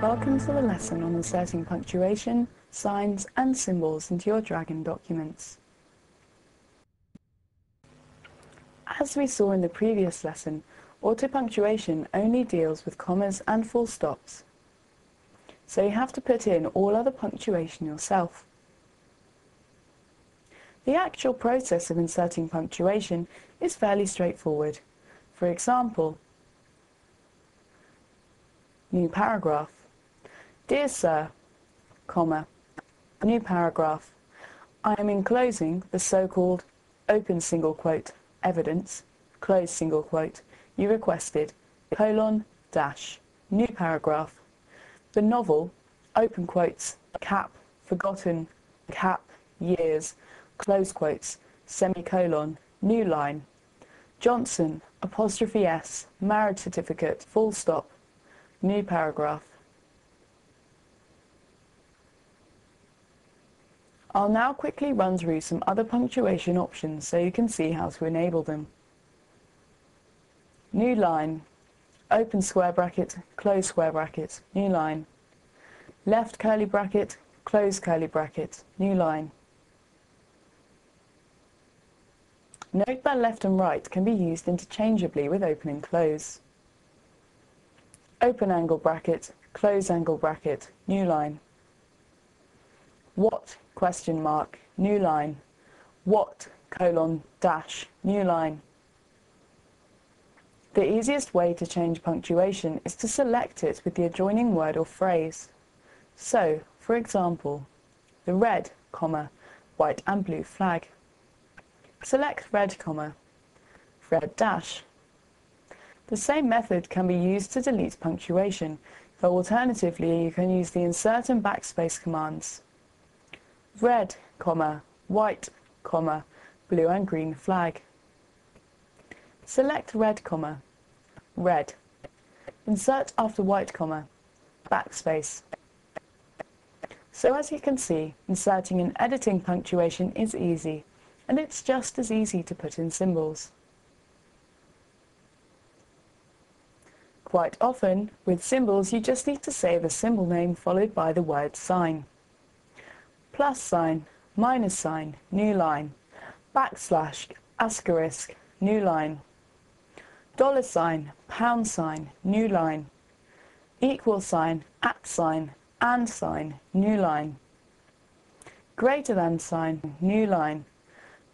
Welcome to the lesson on inserting punctuation, signs and symbols into your Dragon documents. As we saw in the previous lesson, auto-punctuation only deals with commas and full stops. So you have to put in all other punctuation yourself. The actual process of inserting punctuation is fairly straightforward. For example, new paragraph. Dear Sir, comma, new paragraph. I am enclosing the so-called open single quote evidence, close single quote, you requested, colon, dash, new paragraph. The novel, open quotes, cap, forgotten, cap, years, close quotes, semicolon, new line. Johnson, apostrophe S, marriage certificate, full stop, new paragraph. I'll now quickly run through some other punctuation options so you can see how to enable them. New line, open square bracket, close square bracket, new line. Left curly bracket, close curly bracket, new line. Note that left and right can be used interchangeably with open and close. Open angle bracket, close angle bracket, new line. What question mark, new line. What, colon, dash, new line. The easiest way to change punctuation is to select it with the adjoining word or phrase. So, for example, the red, comma, white and blue flag. Select red, comma, red dash. The same method can be used to delete punctuation, though alternatively you can use the insert and backspace commands red, comma, white, comma, blue and green flag. Select red, comma, red. Insert after white comma, backspace. So as you can see, inserting and editing punctuation is easy, and it's just as easy to put in symbols. Quite often, with symbols you just need to say the symbol name followed by the word sign. Plus sign, minus sign, new line, backslash, asterisk, new line, dollar sign, pound sign, new line, equal sign, at sign, and sign, new line, greater than sign, new line,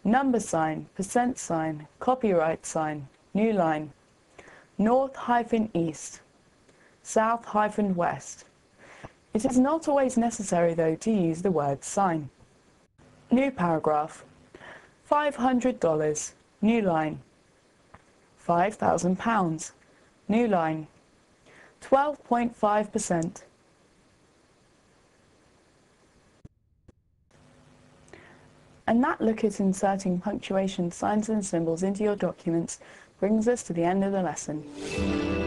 number sign, percent sign, copyright sign, new line, north hyphen east, south hyphen west, it is not always necessary, though, to use the word sign. New paragraph. $500. New line. £5,000. New line. 12.5%. And that look at inserting punctuation, signs and symbols into your documents brings us to the end of the lesson.